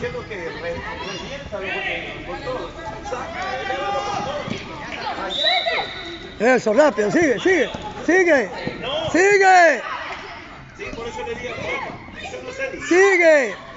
diciendo que revienta con todo. Eso, rápido, sigue, sigue, sigue, sigue, Sí, por eso le digo, yo no sé. sigue.